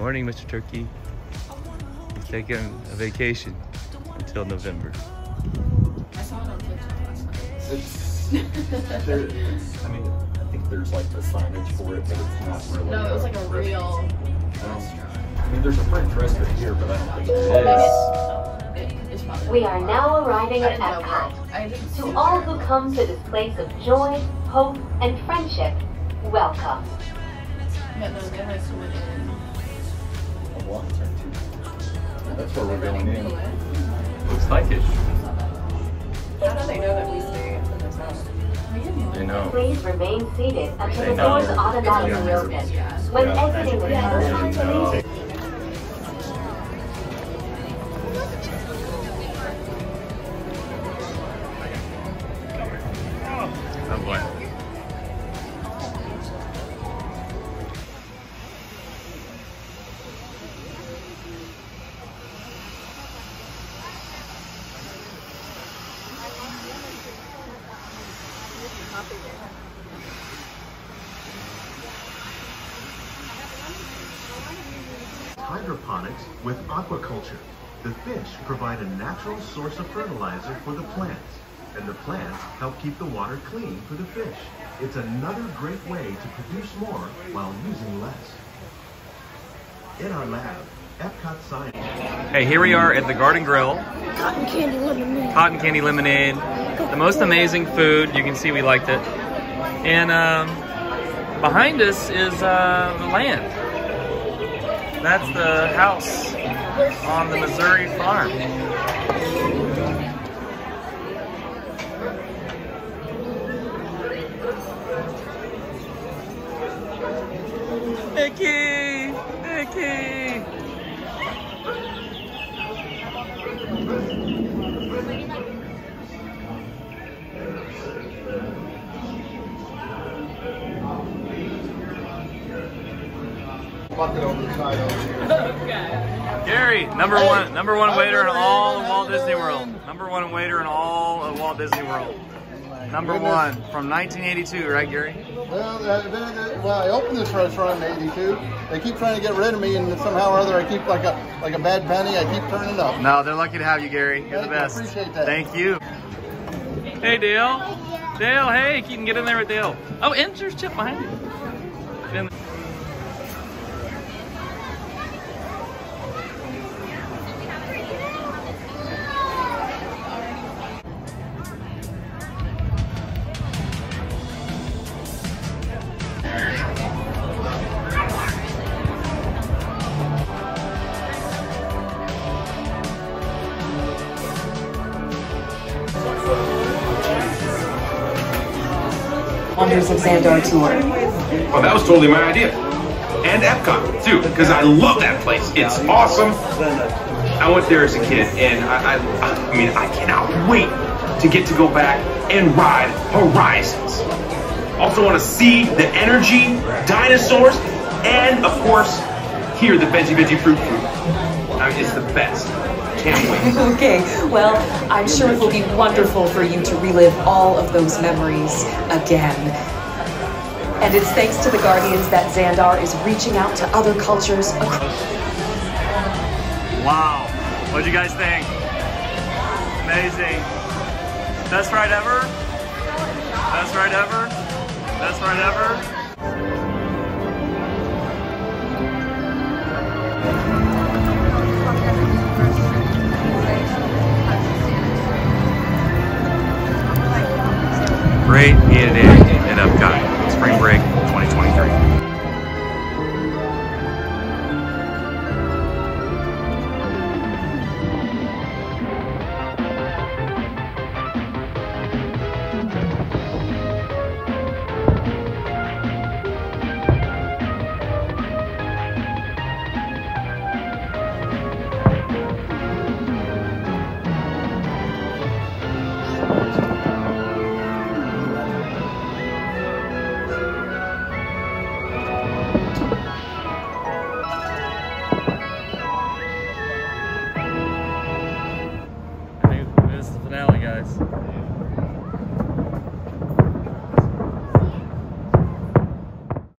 Morning, Mr. Turkey. He's taking a vacation until November. I saw it on TikTok last night. It's there. I mean, I think there's like the signage for it, but it's not really. No, it was like a restaurant. real restaurant. I mean, there's a French restaurant here, but I don't think it It is. is. It- it's probably- We are now arriving at didn't Epcot. what- I didn't see To all who come to this place of joy, hope, and friendship, welcome. Yeah, no, they had to went in. A block turn two. That's where we're going in. Looks like it. How do they know that we stay at the hotel? They know. Please remain seated until They the doors automatically open. When Yeah. exiting the Yeah. please hydroponics with aquaculture. The fish provide a natural source of fertilizer for the plants, and the plants help keep the water clean for the fish. It's another great way to produce more while using less. In our lab, Epcot Science Hey, here we are at the Garden Grill. Cotton candy lemonade. Cotton candy lemonade. The most amazing food. You can see we liked it. And um, behind us is uh, the land. That's the house on the Missouri farm. Icky! Icky! Gary, number one, number one waiter in all of Walt Disney World. Number one waiter in all of Walt Disney World. Number one from 1982, right, Gary? Well, well, I opened this restaurant in '82. They keep trying to get rid of me, and somehow or other, I keep like a like a bad penny. I keep turning up. No, they're lucky to have you, Gary. You're the Thank you, best. appreciate that. Thank you. Hey, Dale. Dale, hey, you can get in there with Dale. Oh, and there's Chip behind you. Wonders of Xandar tour. Oh, that was totally my idea. And Epcot, too, because I love that place. It's awesome. I went there as a kid, and I, I, I mean, I cannot wait to get to go back and ride Horizons. Also want to see the energy, dinosaurs, and, of course, hear the Veggie Veggie Fruit Fruit. I mean, it's the best. Can't wait. Okay, well, I'm sure it will be wonderful for you to relive all of those memories again. And it's thanks to the Guardians that Xandar is reaching out to other cultures across. Wow. What'd you guys think? Amazing. Best ride ever? Best ride ever? Best ride ever? Great